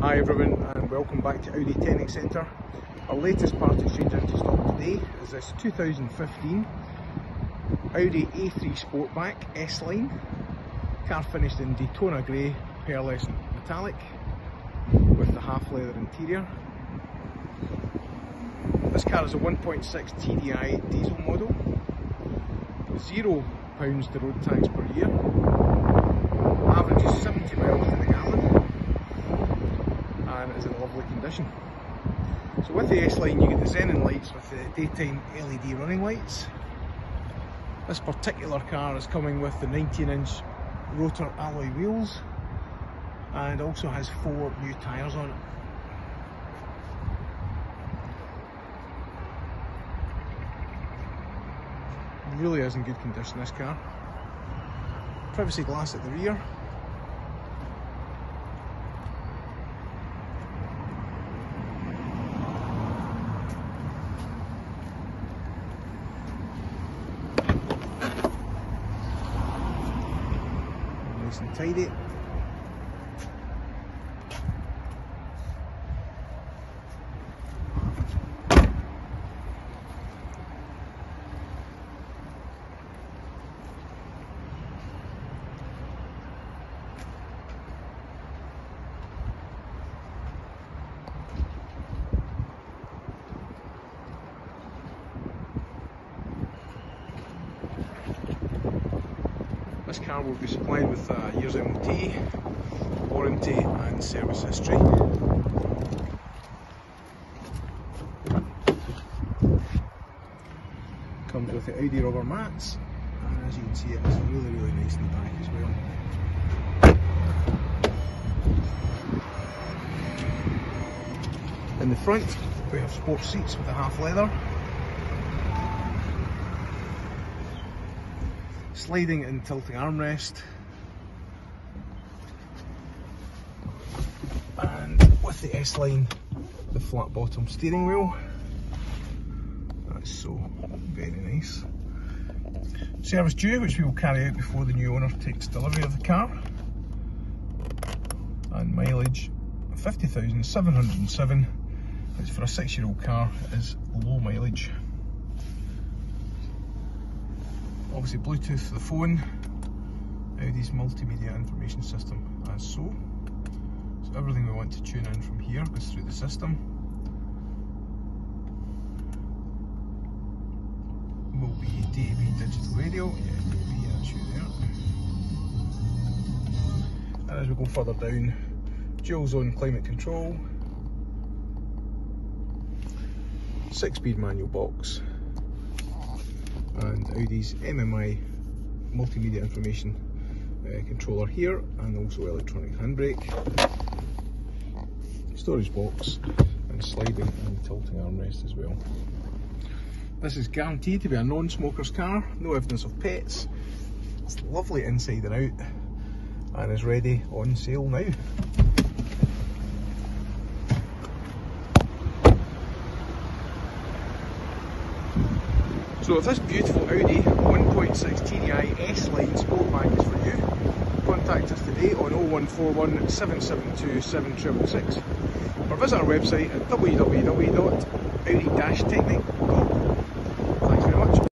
Hi everyone and welcome back to Auditechnik Centre. Our latest part exchange into stock today is this 2015 Audi A3 Sportback S-Line. Car finished in Daytona Grey pearlescent metallic with the half leather interior. This car is a 1.6 TDI diesel model, zero pounds to road tax per year, averages 70 miles to the gallon and is in lovely condition. So with the S-Line you get the xenon lights with the daytime LED running lights. This particular car is coming with the 19 inch rotor alloy wheels and also has four new tyres on it. Really is in good condition this car. Privacy glass at the rear nice and tidy. This car will be supplied with uh, a year's MOT, warranty and service history. Comes with the Audi rubber mats and as you can see it's really really nice in the back as well. In the front we have sport seats with the half leather sliding and tilting armrest. And with the S-Line the flat bottom steering wheel. That's so very nice. Service due which we will carry out before the new owner takes delivery of the car. And mileage 50,707 which for a six year old car is low mileage obviously Bluetooth for the phone, Audi's multimedia information system as so. So everything we want to tune in from here goes through the system. Will be DAB digital radio, yeah, DAB, that's you there. And as we go further down, dual zone climate control, six speed manual box, and Audi's MMI multimedia information uh, controller here and also electronic handbrake, storage box and sliding and tilting armrest as well. This is guaranteed to be a non-smoker's car, no evidence of pets, it's lovely inside and out and is ready on sale now. So if this beautiful Audi 1.6 TDI S-Line Sportback is for you, contact us today on 0141 772 7666 or visit our website at www.audi-technic.com.